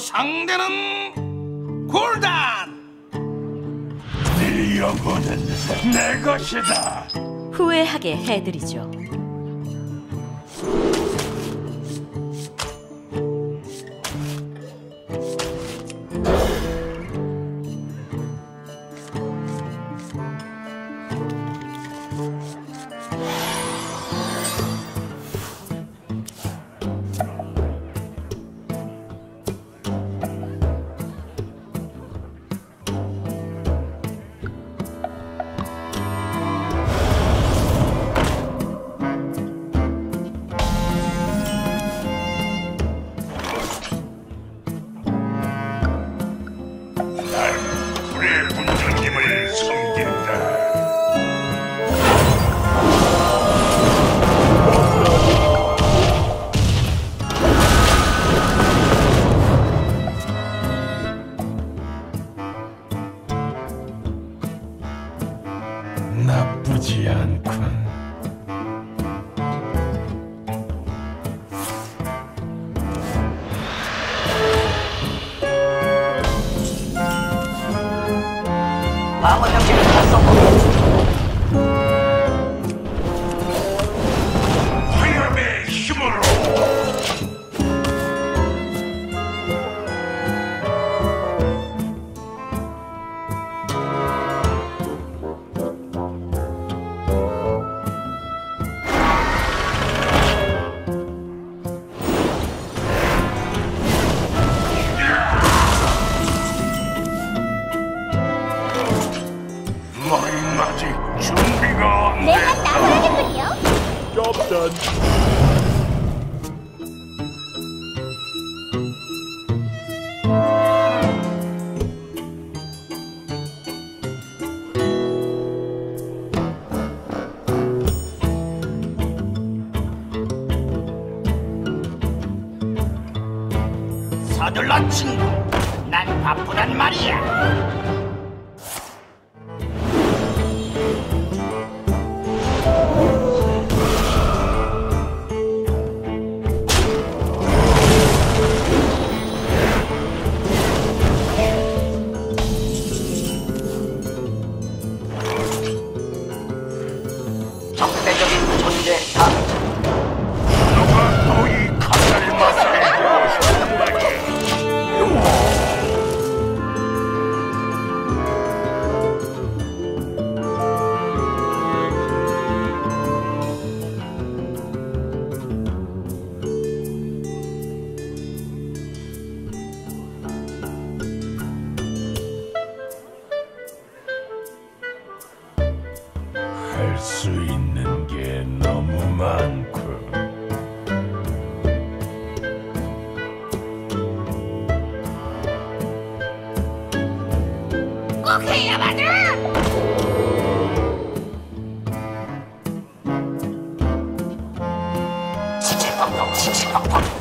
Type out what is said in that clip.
상대는 골단. 네 영혼은 내 것이다. 후회하게 해드리죠. 나쁘지 않군. 방어 장치를 활성화. 아직 준비가 안 내가 나서야겠군요. 서둘러 친구. 난 바쁘단 말이야. 할 수 있는 게 너무 많고 꼭 해야만해. 치치펑펑 치치펑펑